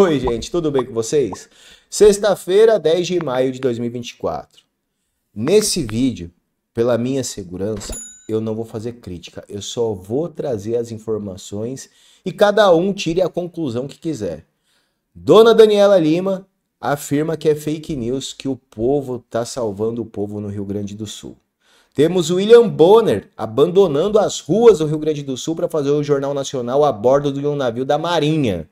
Oi, gente, tudo bem com vocês? Sexta-feira, 10 de maio de 2024. Nesse vídeo, pela minha segurança, eu não vou fazer crítica, eu só vou trazer as informações e cada um tire a conclusão que quiser. Dona Daniela Lima afirma que é fake news que o povo está salvando o povo no Rio Grande do Sul. Temos William Bonner abandonando as ruas do Rio Grande do Sul para fazer o Jornal Nacional a bordo de um navio da Marinha.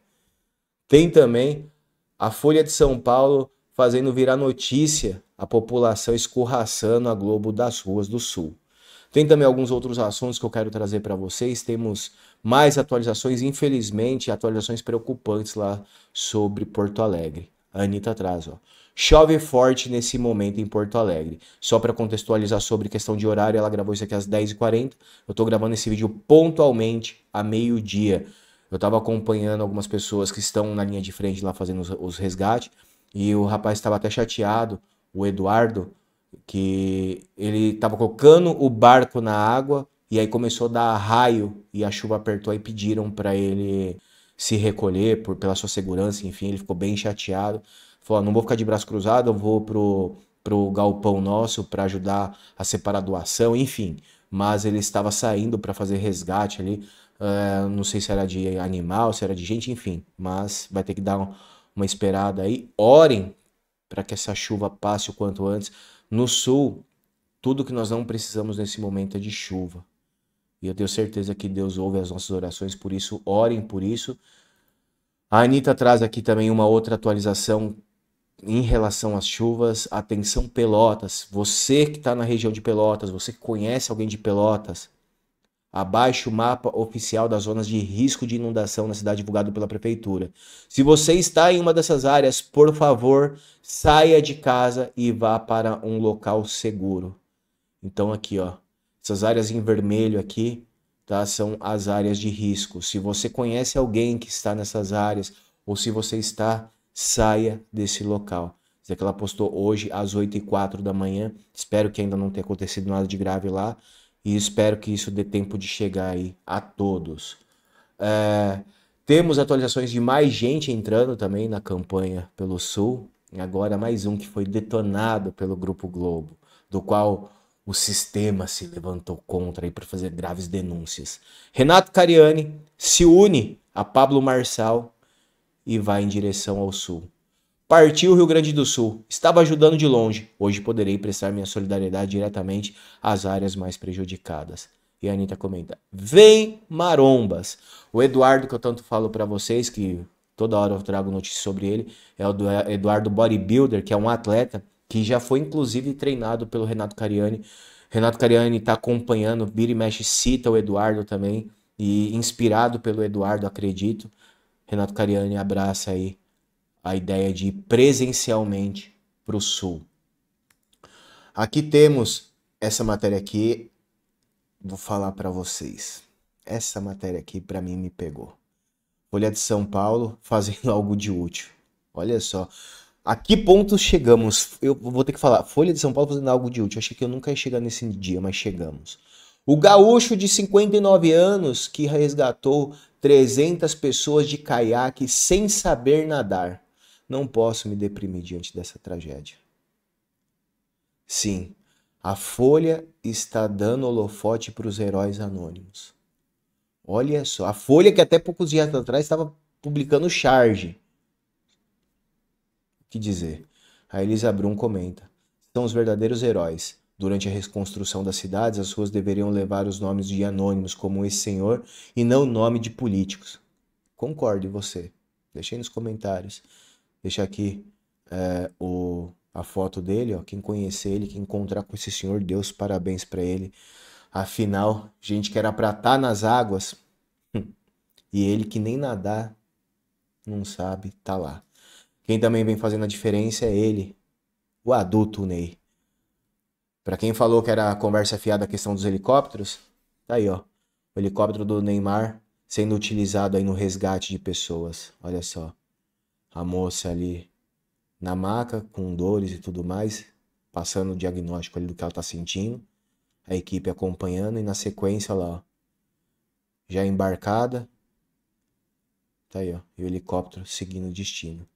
Tem também a Folha de São Paulo fazendo virar notícia a população escorraçando a Globo das ruas do Sul. Tem também alguns outros assuntos que eu quero trazer para vocês. Temos mais atualizações, infelizmente, atualizações preocupantes lá sobre Porto Alegre. A Anitta traz, ó. Chove forte nesse momento em Porto Alegre. Só para contextualizar sobre questão de horário, ela gravou isso aqui às 10h40. Eu estou gravando esse vídeo pontualmente a meio-dia. Eu estava acompanhando algumas pessoas que estão na linha de frente lá fazendo os, os resgates. E o rapaz estava até chateado, o Eduardo, que ele estava colocando o barco na água e aí começou a dar raio e a chuva apertou e pediram para ele se recolher por, pela sua segurança, enfim, ele ficou bem chateado. Falou: não vou ficar de braço cruzado, eu vou pro, pro galpão nosso para ajudar a separar a doação, enfim. Mas ele estava saindo para fazer resgate ali. Uh, não sei se era de animal, se era de gente, enfim. Mas vai ter que dar um, uma esperada aí. Orem para que essa chuva passe o quanto antes. No sul, tudo que nós não precisamos nesse momento é de chuva. E eu tenho certeza que Deus ouve as nossas orações, por isso, orem por isso. A Anitta traz aqui também uma outra atualização em relação às chuvas. Atenção, Pelotas. Você que está na região de Pelotas, você que conhece alguém de Pelotas, abaixe o mapa oficial das zonas de risco de inundação na cidade divulgado pela prefeitura. Se você está em uma dessas áreas, por favor, saia de casa e vá para um local seguro. Então aqui, ó, essas áreas em vermelho aqui, tá? São as áreas de risco. Se você conhece alguém que está nessas áreas, ou se você está, saia desse local. Isso que ela postou hoje às 8 e 4 da manhã. Espero que ainda não tenha acontecido nada de grave lá. E espero que isso dê tempo de chegar aí a todos. É, temos atualizações de mais gente entrando também na campanha pelo Sul. Agora mais um que foi detonado pelo Grupo Globo, do qual o sistema se levantou contra para fazer graves denúncias. Renato Cariani se une a Pablo Marçal e vai em direção ao sul. Partiu Rio Grande do Sul. Estava ajudando de longe. Hoje poderei prestar minha solidariedade diretamente às áreas mais prejudicadas. E a Anitta comenta: Vem marombas. O Eduardo, que eu tanto falo para vocês, que toda hora eu trago notícias sobre ele, é o do Eduardo Bodybuilder, que é um atleta que já foi inclusive treinado pelo Renato Cariani. Renato Cariani está acompanhando, vira e mexe, cita o Eduardo também, e inspirado pelo Eduardo, acredito, Renato Cariani abraça aí a ideia de ir presencialmente para o Sul. Aqui temos essa matéria aqui, vou falar para vocês. Essa matéria aqui para mim me pegou. Folha de São Paulo fazendo algo de útil. Olha só, a que ponto chegamos? Eu vou ter que falar. Folha de São Paulo fazendo algo de útil. achei que eu nunca ia chegar nesse dia, mas chegamos. O gaúcho de 59 anos que resgatou 300 pessoas de caiaque sem saber nadar. Não posso me deprimir diante dessa tragédia. Sim, a Folha está dando holofote para os heróis anônimos. Olha só, a Folha que até poucos dias atrás estava publicando charge que dizer. A Elisa Brum comenta: são os verdadeiros heróis. Durante a reconstrução das cidades, as ruas deveriam levar os nomes de anônimos como esse senhor e não o nome de políticos. Concorde você. Deixei nos comentários. Deixa aqui é, o, a foto dele, ó. Quem conhecer ele, quem encontrar com esse senhor, Deus parabéns para ele. Afinal, gente que era pra estar tá nas águas e ele que nem nadar não sabe, tá lá. Quem também vem fazendo a diferença é ele, o adulto Ney. Para quem falou que era conversa fiada a questão dos helicópteros, tá aí, ó. O helicóptero do Neymar sendo utilizado aí no resgate de pessoas. Olha só. A moça ali na maca, com dores e tudo mais, passando o diagnóstico ali do que ela tá sentindo. A equipe acompanhando e na sequência lá, ó, já embarcada, Tá aí, ó. E o helicóptero seguindo o destino.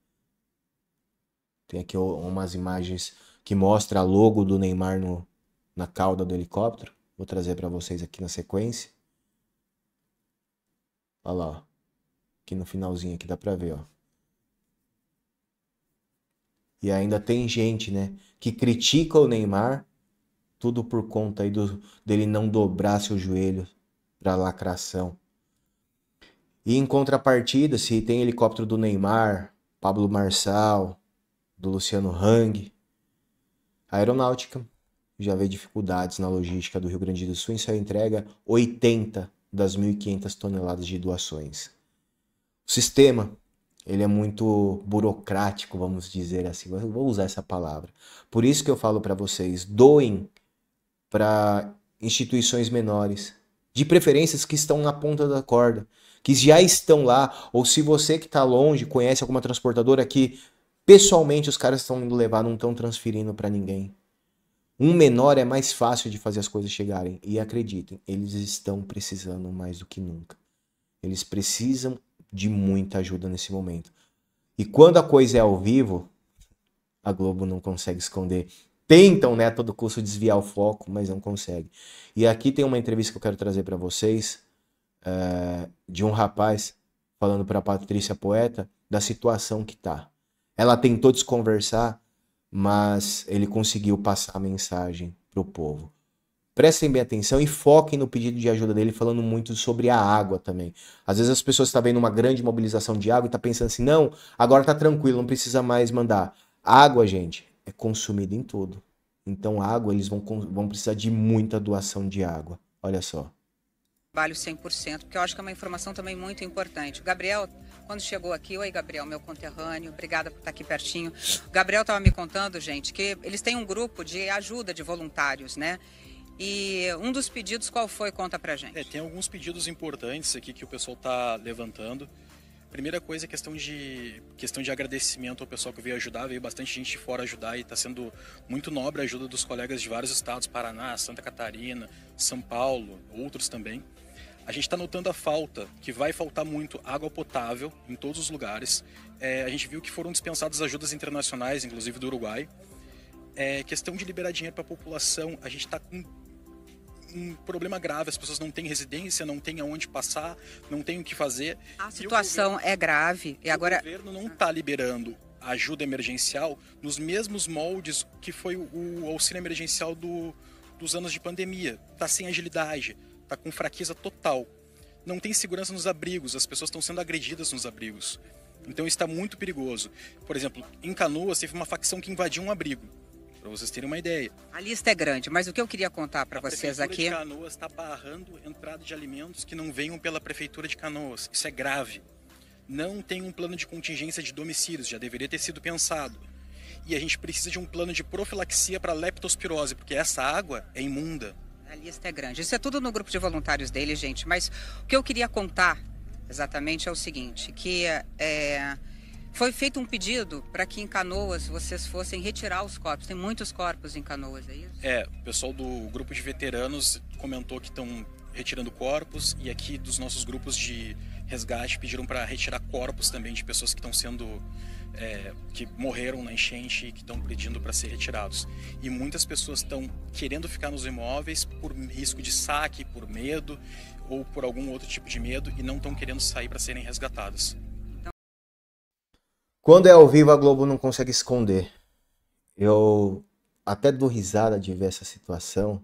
Tem aqui umas imagens que mostra a logo do Neymar no, na cauda do helicóptero. Vou trazer para vocês aqui na sequência. Olha lá, ó. Aqui no finalzinho aqui dá pra ver, ó. E ainda tem gente, né, que critica o Neymar, tudo por conta aí do, dele não dobrar seu joelho para lacração. E em contrapartida, se tem helicóptero do Neymar, Pablo Marçal, do Luciano Hang, a aeronáutica já vê dificuldades na logística do Rio Grande do Sul e só entrega 80 das 1.500 toneladas de doações. O sistema ele é muito burocrático, vamos dizer assim. Eu vou usar essa palavra. Por isso que eu falo para vocês, doem para instituições menores, de preferências que estão na ponta da corda, que já estão lá, ou se você que está longe conhece alguma transportadora que pessoalmente os caras estão indo levar, não estão transferindo para ninguém. Um menor é mais fácil de fazer as coisas chegarem. E acreditem, eles estão precisando mais do que nunca. Eles precisam de muita ajuda nesse momento. E quando a coisa é ao vivo, a Globo não consegue esconder. Tentam, né, a todo custo desviar o foco, mas não consegue. E aqui tem uma entrevista que eu quero trazer para vocês é, de um rapaz falando para Patrícia Poeta da situação que tá. Ela tentou desconversar, mas ele conseguiu passar a mensagem pro povo. Prestem bem atenção e foquem no pedido de ajuda dele, falando muito sobre a água também. Às vezes as pessoas estão vendo uma grande mobilização de água e estão tá pensando assim: não, agora tá tranquilo, não precisa mais mandar. água, gente, é consumida em tudo. Então, água, eles vão, vão precisar de muita doação de água. Olha só. Trabalho 100%, porque eu acho que é uma informação também muito importante. O Gabriel, quando chegou aqui, oi Gabriel, meu conterrâneo, obrigada por estar aqui pertinho. O Gabriel estava me contando, gente, que eles têm um grupo de ajuda de voluntários, né? E um dos pedidos qual foi? Conta pra gente. É, tem alguns pedidos importantes aqui que o pessoal tá levantando. Primeira coisa é questão de questão de agradecimento ao pessoal que veio ajudar, veio bastante gente de fora ajudar e está sendo muito nobre a ajuda dos colegas de vários estados, Paraná, Santa Catarina, São Paulo, outros também. A gente está notando a falta, que vai faltar muito água potável em todos os lugares. É, a gente viu que foram dispensadas ajudas internacionais, inclusive do Uruguai. É, questão de liberar dinheiro para a população, a gente está com um problema grave, as pessoas não têm residência, não têm aonde passar, não têm o que fazer. A situação governo, é grave. E agora... O governo não está liberando ajuda emergencial nos mesmos moldes que foi o, auxílio emergencial do, dos anos de pandemia. Está sem agilidade, está com fraqueza total. Não tem segurança nos abrigos, as pessoas estão sendo agredidas nos abrigos. Então está muito perigoso. Por exemplo, em Canoas teve uma facção que invadiu um abrigo para vocês terem uma ideia. A lista é grande, mas o que eu queria contar para vocês aqui. A Prefeitura de Canoas está barrando entrada de alimentos que não venham pela Prefeitura de Canoas. Isso é grave. Não tem um plano de contingência de domicílios, já deveria ter sido pensado. E a gente precisa de um plano de profilaxia para leptospirose, porque essa água é imunda. A lista é grande. Isso é tudo no grupo de voluntários dele, gente. Mas o que eu queria contar exatamente é o seguinte: que é, foi feito um pedido para que em Canoas vocês fossem retirar os corpos. Tem muitos corpos em Canoas, é isso? É, o pessoal do grupo de veteranos comentou que estão retirando corpos e aqui dos nossos grupos de resgate pediram para retirar corpos também de pessoas que estão sendo é, que morreram na enchente e que estão pedindo para ser retirados. E muitas pessoas estão querendo ficar nos imóveis por risco de saque, por medo ou por algum outro tipo de medo e não estão querendo sair para serem resgatadas. Quando é ao vivo, a Globo não consegue esconder. Eu até dou risada de ver essa situação.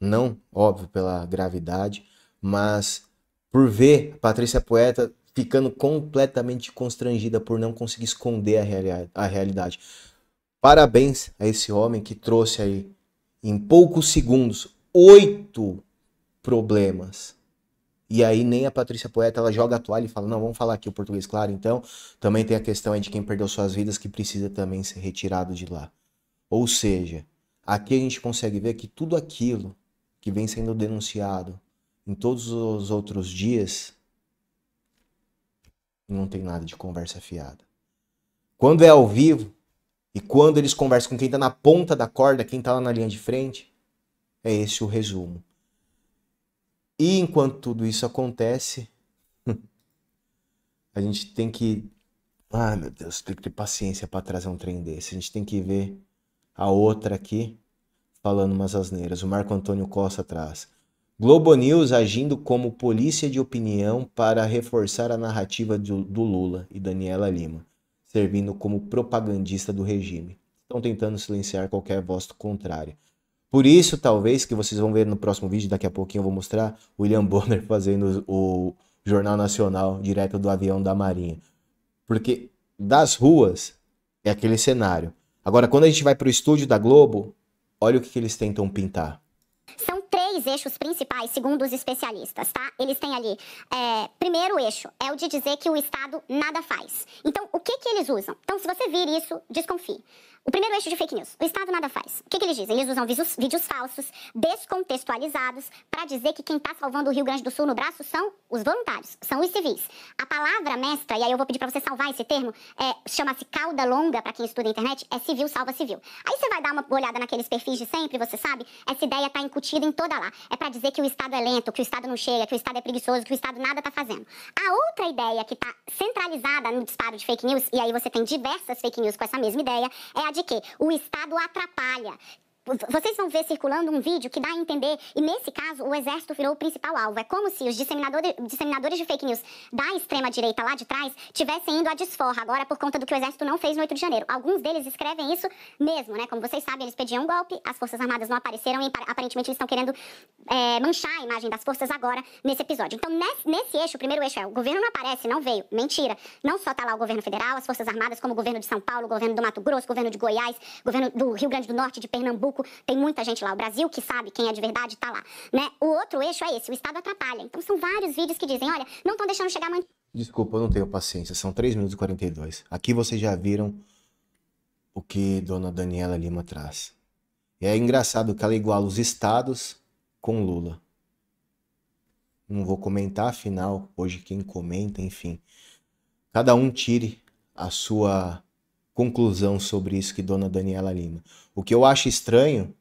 Não, óbvio, pela gravidade, mas por ver Patrícia Poeta ficando completamente constrangida por não conseguir esconder a, reali a realidade. Parabéns a esse homem que trouxe aí, em poucos segundos, oito problemas e aí nem a Patrícia Poeta ela joga a toalha e fala: "Não, vamos falar aqui o português claro". Então, também tem a questão aí de quem perdeu suas vidas que precisa também ser retirado de lá. Ou seja, aqui a gente consegue ver que tudo aquilo que vem sendo denunciado em todos os outros dias não tem nada de conversa fiada. Quando é ao vivo e quando eles conversam com quem está na ponta da corda, quem está lá na linha de frente, é esse o resumo. E enquanto tudo isso acontece, a gente tem que. Ai, meu Deus, tem que ter paciência para trazer um trem desse. A gente tem que ver a outra aqui falando umas asneiras. O Marco Antônio Costa atrás. Globo News agindo como polícia de opinião para reforçar a narrativa do, do Lula e Daniela Lima, servindo como propagandista do regime. Estão tentando silenciar qualquer voz contrária. Por isso, talvez, que vocês vão ver no próximo vídeo, daqui a pouquinho eu vou mostrar William Bonner fazendo o Jornal Nacional direto do avião da Marinha. Porque das ruas é aquele cenário. Agora, quando a gente vai para o estúdio da Globo, olha o que, que eles tentam pintar. Três eixos principais, segundo os especialistas, tá? Eles têm ali. É, primeiro eixo é o de dizer que o Estado nada faz. Então, o que, que eles usam? Então, se você vir isso, desconfie. O primeiro eixo de fake news. O Estado nada faz. O que, que eles dizem? Eles usam vídeos, vídeos falsos, descontextualizados, para dizer que quem está salvando o Rio Grande do Sul no braço são os voluntários, são os civis. A palavra mestra, e aí eu vou pedir para você salvar esse termo, é, chama-se cauda longa, para quem estuda a internet, é civil salva civil. Aí você vai dar uma olhada naqueles perfis de sempre, você sabe, essa ideia está incutida em toda lá. É para dizer que o Estado é lento, que o Estado não chega, que o Estado é preguiçoso, que o Estado nada está fazendo. A outra ideia que está centralizada no disparo de fake news, e aí você tem diversas fake news com essa mesma ideia, é a de que o Estado atrapalha, vocês vão ver circulando um vídeo que dá a entender, e nesse caso o exército virou o principal alvo. É como se os disseminadores, disseminadores de fake news da extrema-direita lá de trás tivessem indo à desforra agora por conta do que o exército não fez no 8 de janeiro. Alguns deles escrevem isso mesmo, né? Como vocês sabem, eles pediam um golpe, as Forças Armadas não apareceram e aparentemente eles estão querendo é, manchar a imagem das forças agora nesse episódio. Então, nesse, nesse, eixo, o primeiro eixo é o governo não aparece, não veio. Mentira. Não só tá lá o governo federal, as Forças Armadas, como o governo de São Paulo, o governo do Mato Grosso, o governo de Goiás, o governo do Rio Grande do Norte, de Pernambuco tem muita gente lá. O Brasil que sabe quem é de verdade está lá, né? O outro eixo é esse, o Estado atrapalha. Então são vários vídeos que dizem, olha, não estão deixando chegar muito. Desculpa, eu não tenho paciência. São 3 minutos e 42. Aqui vocês já viram o que dona Daniela Lima traz. E é engraçado que ela iguala os estados com Lula. Não vou comentar, afinal, hoje quem comenta, enfim. Cada um tire a sua conclusão sobre isso que dona Daniela Lima. O que eu acho estranho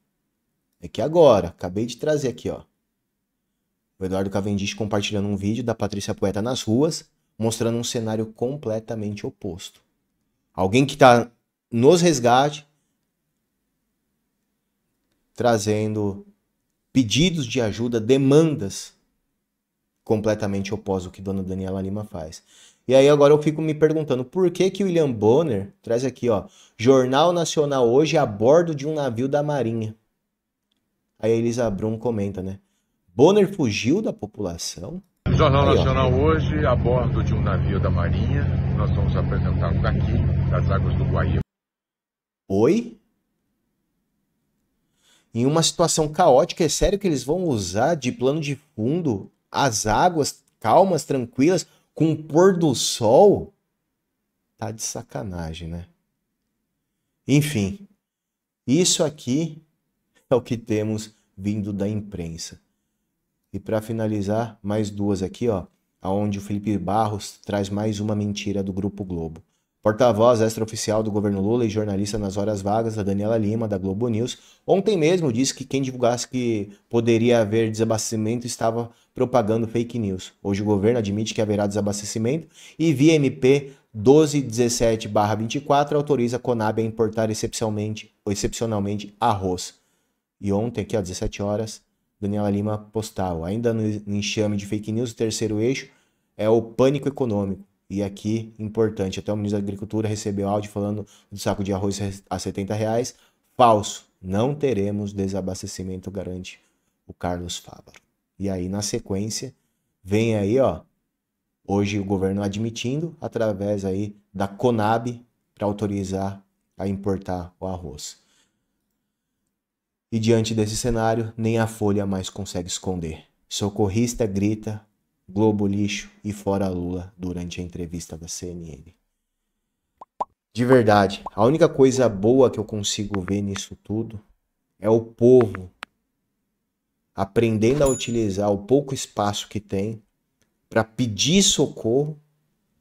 é que agora, acabei de trazer aqui, ó. O Eduardo Cavendish compartilhando um vídeo da Patrícia Poeta nas ruas, mostrando um cenário completamente oposto. Alguém que está nos resgate, trazendo pedidos de ajuda, demandas completamente opostas ao que Dona Daniela Lima faz. E aí agora eu fico me perguntando por que que o William Bonner traz aqui, ó, Jornal Nacional hoje a bordo de um navio da Marinha. Aí a Elisa Brum comenta, né? Bonner fugiu da população? Jornal aí, Nacional ó. hoje a bordo de um navio da Marinha. Nós vamos apresentar daqui, das águas do Guaíba. Oi? Em uma situação caótica, é sério que eles vão usar de plano de fundo as águas calmas, tranquilas, com o pôr do sol, tá de sacanagem, né? Enfim, isso aqui é o que temos vindo da imprensa. E para finalizar, mais duas aqui, ó, aonde o Felipe Barros traz mais uma mentira do Grupo Globo. Porta-voz extraoficial do governo Lula e jornalista nas horas vagas, a Daniela Lima, da Globo News, ontem mesmo disse que quem divulgasse que poderia haver desabastecimento estava propagando fake news. Hoje o governo admite que haverá desabastecimento e via MP 1217-24 autoriza a Conab a importar excepcionalmente, excepcionalmente arroz. E ontem, aqui às 17 horas, Daniela Lima postava. Ainda no enxame de fake news, o terceiro eixo é o pânico econômico. E aqui, importante, até o ministro da Agricultura recebeu áudio falando do saco de arroz a 70 reais. Falso. Não teremos desabastecimento, garante o Carlos Fávaro. E aí, na sequência, vem aí, ó, hoje o governo admitindo, através aí da Conab, para autorizar a importar o arroz. E diante desse cenário, nem a Folha mais consegue esconder. Socorrista grita Globo lixo e fora Lula durante a entrevista da CNN. De verdade, a única coisa boa que eu consigo ver nisso tudo é o povo aprendendo a utilizar o pouco espaço que tem para pedir socorro,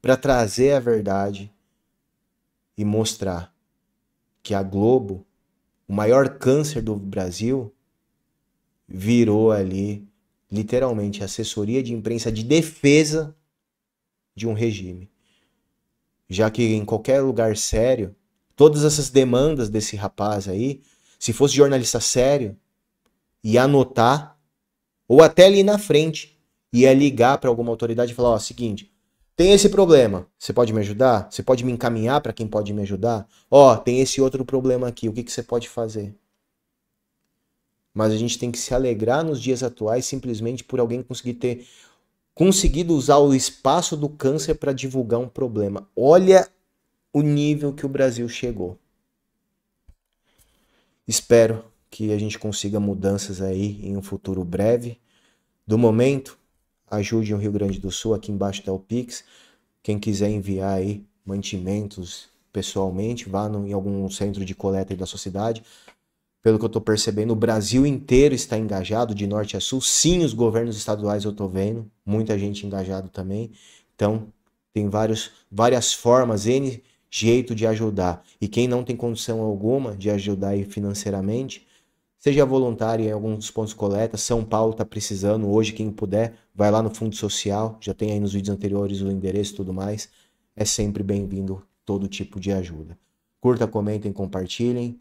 para trazer a verdade e mostrar que a Globo, o maior câncer do Brasil, virou ali literalmente assessoria de imprensa de defesa de um regime. já que em qualquer lugar sério, todas essas demandas desse rapaz aí, se fosse jornalista sério, ia anotar, ou até ali na frente, ia ligar para alguma autoridade e falar: ó, seguinte, tem esse problema, você pode me ajudar? Você pode me encaminhar para quem pode me ajudar? Ó, tem esse outro problema aqui, o que, que você pode fazer? Mas a gente tem que se alegrar nos dias atuais simplesmente por alguém conseguir ter conseguido usar o espaço do câncer para divulgar um problema. Olha o nível que o Brasil chegou. Espero que a gente consiga mudanças aí em um futuro breve. Do momento, ajude o Rio Grande do Sul, aqui embaixo está o Pix. Quem quiser enviar aí mantimentos pessoalmente, vá no, em algum centro de coleta da sociedade pelo que eu estou percebendo, o Brasil inteiro está engajado, de norte a sul. Sim, os governos estaduais eu estou vendo, muita gente engajado também. Então, tem vários, várias formas, N jeito de ajudar. E quem não tem condição alguma de ajudar financeiramente, seja voluntário em alguns dos pontos coleta. São Paulo está precisando, hoje quem puder, vai lá no Fundo Social, já tem aí nos vídeos anteriores o endereço e tudo mais. É sempre bem-vindo todo tipo de ajuda. Curta, comentem, compartilhem.